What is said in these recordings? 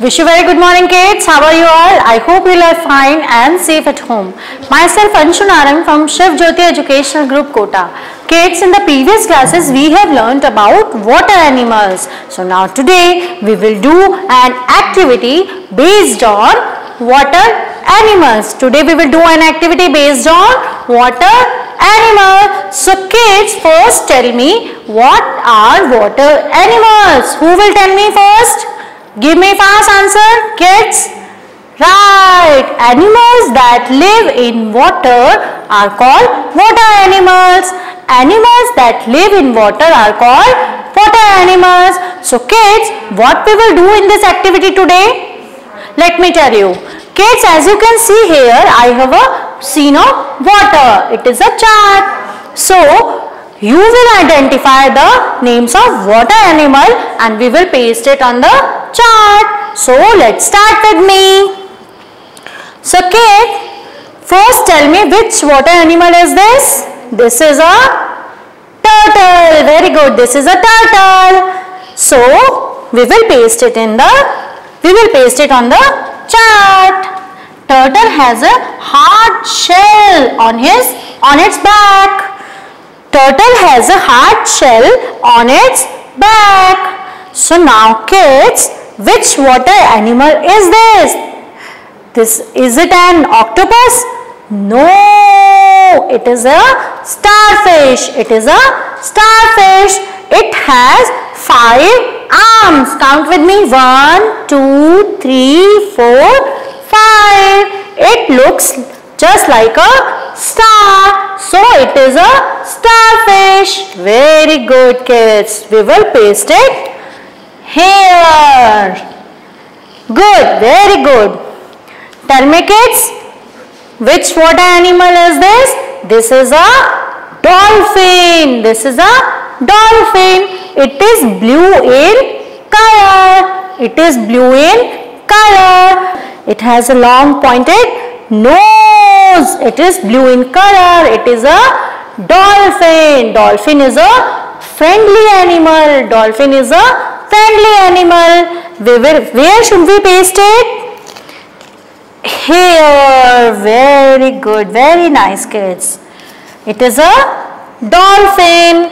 Wish you very good morning kids. How are you all? I hope you are fine and safe at home. Myself Anshu Narang from Shiv Jyoti Educational Group Kota. Kids, in the previous classes we have learnt about water animals. So now today we will do an activity based on water animals. Today we will do an activity based on water animal. So kids first tell me what are water animals? Who will tell me first? Give me fast answer kids. Right, animals that live in water are called water animals. Animals that live in water are called water animals. So kids, what we will do in this activity today? Let me tell you. Kids, as you can see here, I have a scene of water. It is a chart. So, you will identify the names of water animal and we will paste it on the chart. So let's start with me. So kid, first tell me which water animal is this? This is a turtle. Very good. This is a turtle. So we will paste it in the, we will paste it on the chart. Turtle has a hard shell on his, on its back. Turtle has a hard shell on its back. So now kids, which water animal is this? This is it an octopus? No, it is a starfish. It is a starfish. It has five arms. Count with me. One, two, three, four, five. It looks just like a star. So it is a starfish. Very good kids. We will paste it here. Good. Very good. Kids. Which water animal is this? This is a dolphin. This is a dolphin. It is blue in color. It is blue in color. It has a long pointed nose it is blue in color it is a dolphin dolphin is a friendly animal dolphin is a friendly animal where, where should we paste it here very good very nice kids it is a dolphin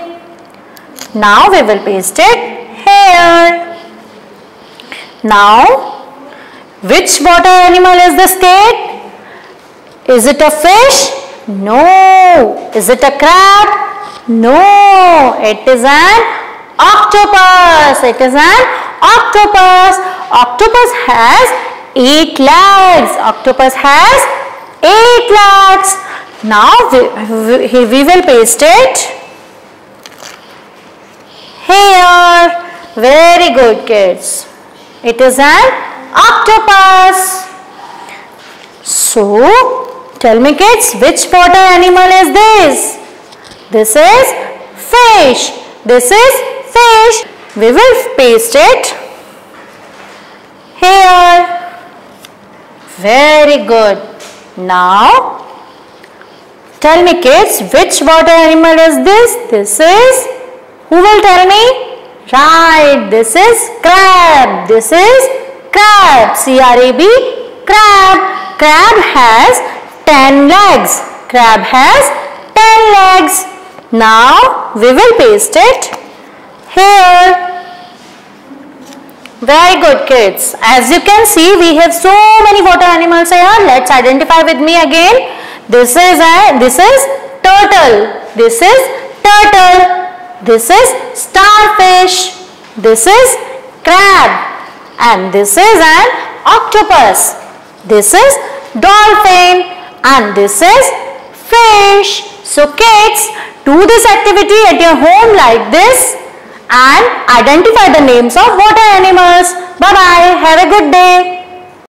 now we will paste it here now which water animal is the state is it a fish? No. Is it a crab? No. It is an octopus. It is an octopus. Octopus has eight legs. Octopus has eight legs. Now we, we, we will paste it here. Very good kids. It is an octopus. So, Tell me kids, which water animal is this? This is fish. This is. We will paste it here. Very good. Now, tell me kids, which water animal is this? This is, who will tell me? Right, this is crab. This is crab. C-R-A-B, crab. Crab has 10 legs. Crab has 10 legs. Now we will paste it here. Very good kids. As you can see we have so many water animals here. Let's identify with me again. This is a this is turtle. This is turtle. This is starfish. This is crab. And this is an octopus. This is dolphin and this is fish. So kids, do this activity at your home like this and identify the names of water animals. Bye-bye. Have a good day.